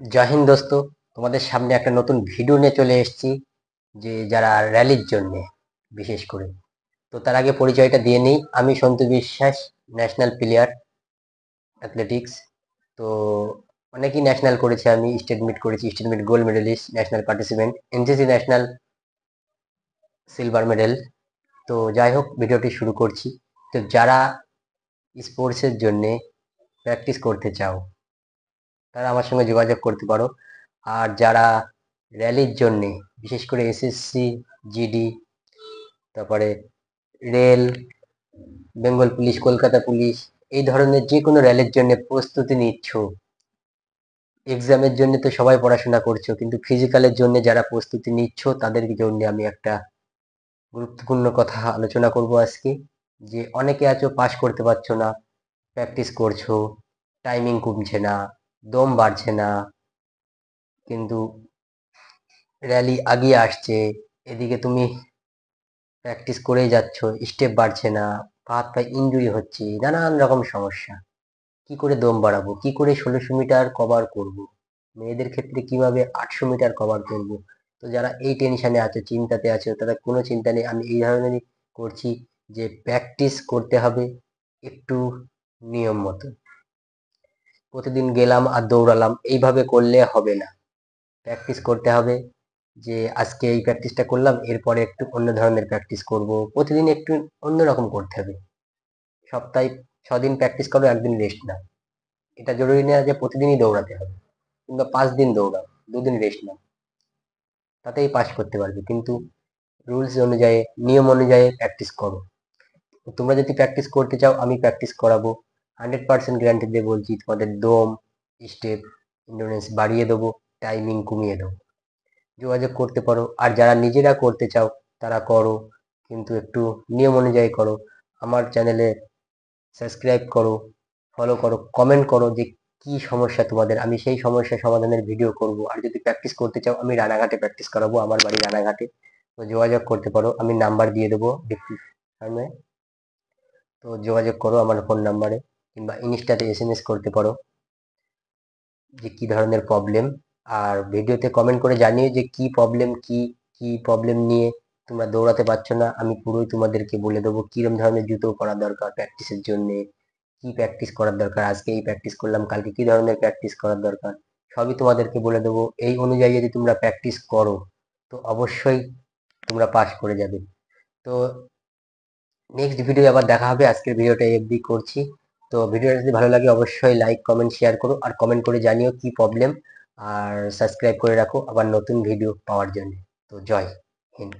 জয় হিন্দ দোস্ত, তোমাদের সামনে একটা নতুন ভিডিও নিয়ে চলে এসেছি, যে যারা র্যালির জন্য, বিশেষ করে। তো তার আগে পরিচয়টা দিয়ে নিই, আমি সন্তু বিশ্বাস ন্যাশনাল প্লেয়ার অ্যাথলেটিক্স তো অনেকই ন্যাশনাল করেছি, আমি স্টেট মিট করেছি state meet gold medalist national participant NCC national silver medal তো যাই হোক ভিডিওটি শুরু করছি। তো যারা স্পোর্টসের জন্যে প্র্যাকটিস করতে চাও তারা আমার সঙ্গে যোগাযোগ করতে পারো। আর যারা র্যালির জন্যে, বিশেষ করে এসএসসি জিডি তারপরে rail Bengal police Kolkata police এই ধরনের যে কোনো র্যালির জন্য প্রস্তুতি নিচ্ছ। এক্সামের জন্য তো সবাই পড়াশোনা করছ, কিন্তু ফিজিক্যালের জন্য যারা প্রস্তুতি নিচ্ছ, তাদের জন্য আমি একটা গুরুত্বপূর্ণ কথা আলোচনা করব আজকে। যে অনেকে আছো পাস করতে পারছ না প্র্যাকটিস করছ টাইমিং কমছে না দম বাড়ছে না। কিন্তু র্যালি আগিয়ে আসছে। এদিকে তুমি প্র্যাকটিস করেই যাচ্ছ স্টেপ বাড়ছে না, হাত পায়ে ইঞ্জুরি হচ্ছে, নানান রকম সমস্যা। কি করে দম বাড়াবো? কি করে ষোলোশো মিটার কভার করব? মেয়েদের ক্ষেত্রে কীভাবে আটশো মিটার কভার করব? তো যারা এই টেনশনে আছো, চিন্তাতে আছো, তাদের কোনো চিন্তা নেই। আমি এই ধরনেরই করছি যে প্র্যাকটিস করতে হবে একটু নিয়ম মতো। প্রতিদিন গেলাম আর দৌড়ালাম, এইভাবে করলে হবে না। প্র্যাকটিস করতে হবে যে, আজকে এই প্র্যাকটিসটা করলাম, এরপরে একটু অন্য ধরনের প্র্যাকটিস করব। প্রতিদিন একটু অন্যরকম করতে হবে। সপ্তাহে ছদিন প্র্যাকটিস করো, একদিন রেস্ট নাও। এটা জরুরি না যে, প্রতিদিনই দৌড়াতে হবে। কিংবা পাঁচ দিন দৌড়াও, দুদিন রেস্ট নাও। তাতেই পাস করতে পারবে। কিন্তু রুলস অনুযায়ী, নিয়ম অনুযায়ী প্র্যাকটিস করো। তোমরা যদি প্র্যাকটিস করতে চাও, আমি প্র্যাকটিস করাবো। হান্ড্রেড পার্সেন্ট গ্যারান্টি দিয়ে বলছি, তোমাদের দম স্টেপ ইন্ডোরেন্স বাড়িয়ে দেবো টাইমিং কমিয়ে দেবো। যোগাযোগ করতে পারো, আর যারা নিজেরা করতে চাও, তারা করো, কিন্তু একটু নিয়ম অনুযায়ী করো। আমার চ্যানেলে সাবস্ক্রাইব করো ফলো করো কমেন্ট করো যে কি সমস্যা তোমাদের। আমি সেই সমস্যা সমাধানের ভিডিও করব। আর যদি প্র্যাকটিস করতে চাও, আমি রানাঘাটে প্র্যাকটিস করাবো, আমার বাড়ি রানাঘাটে। তো যোগাযোগ করতে পারো, আমি নাম্বার দিয়ে দেবো ডিসক্রিপশনে তো যোগাযোগ করো আমার ফোন নাম্বারে কিংবা ইনস্টাতে এস এম এস করতে পারো যে কি ধরনের প্রবলেম আর ভিডিওতে কমেন্ট করে জানিও যে কি প্রবলেম কি কি প্রবলেম নিয়ে তোমরা দৌড়াতে পারছ না। আমি পুরোই তোমাদেরকে বলে দেবো কিরম ধরনের জুতো করা দরকার প্র্যাকটিসের জন্য, কি প্র্যাকটিস করার দরকার, আজকে এই প্র্যাকটিস করলাম, কালকে কি ধরনের প্র্যাকটিস করার দরকার, সবই তোমাদেরকে বলে দেবো। এই অনুযায়ী যদি তোমরা প্র্যাকটিস করো, তো অবশ্যই তোমরা পাস করে যাবে। তো নেক্সট ভিডিও আবার দেখা হবে। আজকের ভিডিওটা এফবি করছি। তো ভিডিওটা যদি ভালো লাগে, অবশ্যই লাইক কমেন্ট শেয়ার করো আর কমেন্ট করে জানিও কি প্রবলেম আর সাবস্ক্রাইব করে রাখো আবার নতুন ভিডিও পাওয়ার জন্য। তো জয় হিন্দ।